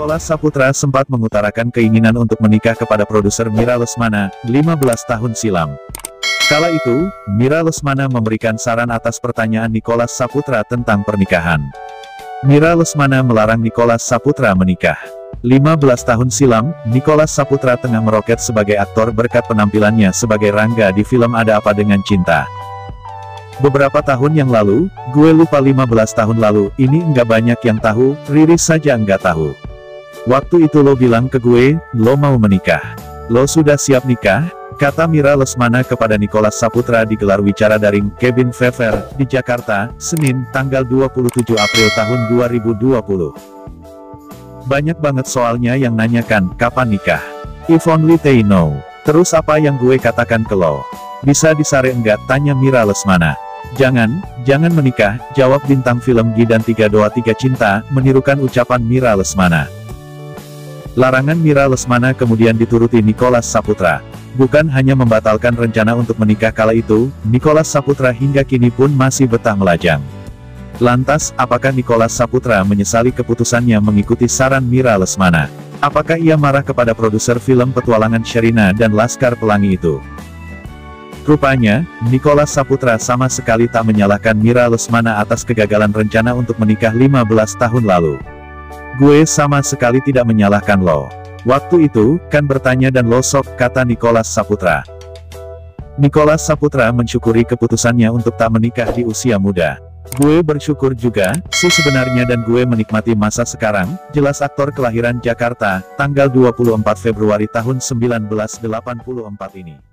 Nicholas Saputra sempat mengutarakan keinginan untuk menikah kepada produser Mira Lesmana, 15 tahun silam. Kala itu, Mira Lesmana memberikan saran atas pertanyaan Nicholas Saputra tentang pernikahan. Mira Lesmana melarang Nicholas Saputra menikah. 15 tahun silam, Nicholas Saputra tengah meroket sebagai aktor berkat penampilannya sebagai Rangga di film Ada Apa Dengan Cinta. Beberapa tahun yang lalu, gue lupa 15 tahun lalu, ini enggak banyak yang tahu, Riri saja enggak tahu. Waktu itu lo bilang ke gue, lo mau menikah. Lo sudah siap nikah? Kata Mira Lesmana kepada Nicholas Saputra di gelar wicara daring Kevin Fever di Jakarta, Senin, tanggal 27 April tahun 2020. Banyak banget soalnya yang nanyakan, kapan nikah? If only they know. Terus apa yang gue katakan ke lo? Bisa disare enggak? Tanya Mira Lesmana. Jangan, jangan menikah, jawab bintang film Gidan 323 Cinta, menirukan ucapan Mira Lesmana. Larangan Mira Lesmana kemudian dituruti Nicholas Saputra. Bukan hanya membatalkan rencana untuk menikah kala itu, Nicholas Saputra hingga kini pun masih betah melajang. Lantas, apakah Nicholas Saputra menyesali keputusannya mengikuti saran Mira Lesmana? Apakah ia marah kepada produser film petualangan Sherina dan Laskar Pelangi itu? Rupanya, Nicholas Saputra sama sekali tak menyalahkan Mira Lesmana atas kegagalan rencana untuk menikah 15 tahun lalu. Gue sama sekali tidak menyalahkan lo. Waktu itu, kan bertanya dan losok, kata Nicholas Saputra. Nicholas Saputra mensyukuri keputusannya untuk tak menikah di usia muda. Gue bersyukur juga, sih sebenarnya dan gue menikmati masa sekarang, jelas aktor kelahiran Jakarta, tanggal 24 Februari tahun 1984 ini.